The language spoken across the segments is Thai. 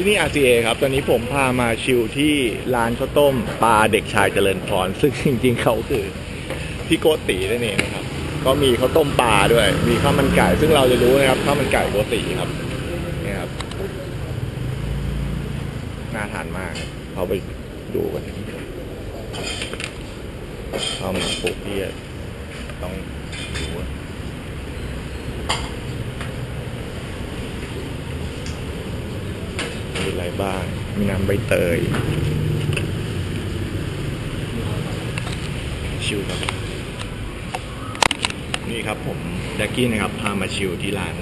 ที่นี่ RCA ครับ ตอนนี้ผมพามาชิลที่ร้านข้าวต้มปลาเด็กชายเจริญพร ซึ่งจริงๆเขาคือพี่โกตินั่นเองนะครับ ก็มีข้าวต้มปลาด้วย มีข้าวมันไก่ ซึ่งเราจะรู้นะครับข้าวมันไก่โกติครับนี่ครับ น่าทานมากเราไปดูกันข้าวมันปุกที่ต้องดูว่า มีอะไรบ้าง มีน้ำใบเตย ชิลครับ นี่ครับผมแจ็คกี้นะครับ พามาชิลที่ร้าน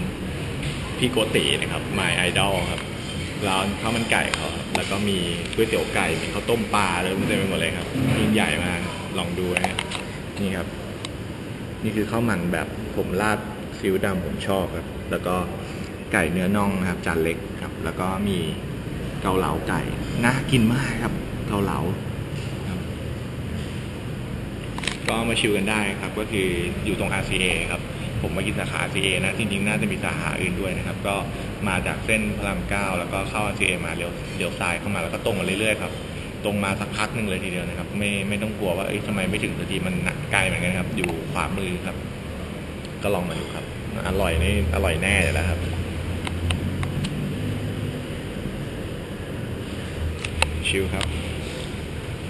พี่โกตินะครับ My Idol ครับ ร้านข้าวมันไก่เขาแล้วก็มีก๋วยเตี๋ยวไก่ มีข้าวต้มปลาเลยมันเต็มไปหมดเลยครับยิ่งใหญ่มาก ลองดูนะครับนี่ครับ นี่คือข้าวมันแบบผมราดซีอิ๊วดำผมชอบครับ แล้วก็ไก่เนื้อน่องนะครับ จานเล็กครับ แล้วก็มีาเหลาไก่น่ากินมากครับเกาเหลาก็มาชิลกันได้ครับ ก็คืออยู่ตรง RCA ครับ ผมมากินสาขา RCA นะจริงๆน่าจะมีสาขาอื่นด้วยนะครับ ก็มาจากเส้นพระรามเก้าแล้วก็เข้า RCA มาเลี้ยวเลี้ยวซ้ายเข้ามาแล้วก็ตรงมาเรื่อยๆครับตรงมาสักพักหนึ่งเลยทีเดียวนะครับ ไม่ไม่ต้องกลัวว่าเอ้ยทำไมไม่ถึงสักทีมันไกลเหมือนกันครับ อยู่ขวามือครับ ก็ลองมาดูครับ อร่อยนี่อร่อยแน่เลยนะครับ ชิลครับ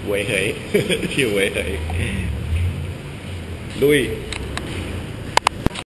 เวยเฮ้ยชิลเวยเฮ้ยลุย